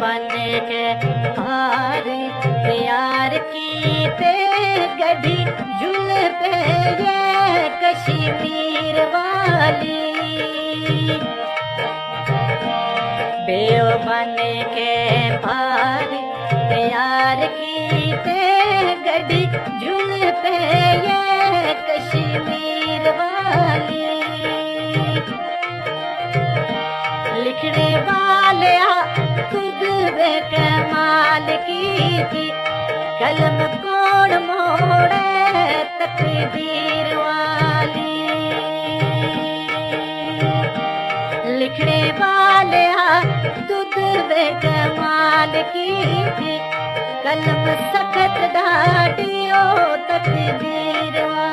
बन के हार प्यार की ते गढ़ी, झुल पे ये कश्मीर वाली। बेव बन के पार प्यार की ते कमाल की कलम कौन मोड़े तकदीर वाली? लिखने वाले खुद वे कमाल की कलम सखत ढाडियो तकदीर वाली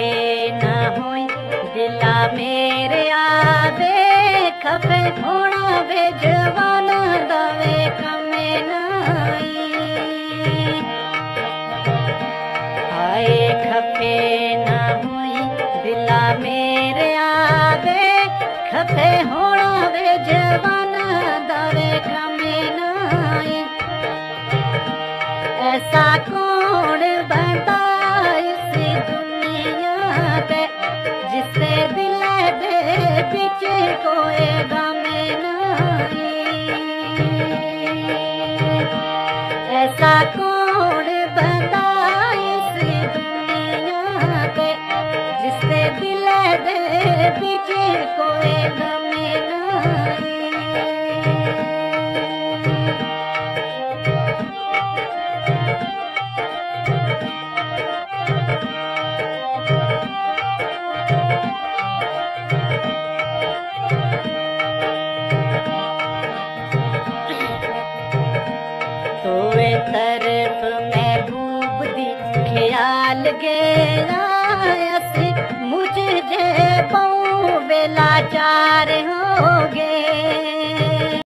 खफे न होई दिला मेरे आवे खफे होना वे दवे कमे नाई आए खफे न होई दिला मेरे आवे खफे होना वे दवे कमे नाई ऐसा कौन बंदा कोई गम नहीं। ऐसा कौन बंदा इस दे बिच कोई तोए मैं महबूब दी ख्याल गया मुझे जे पाऊँ बेला चार हो गए।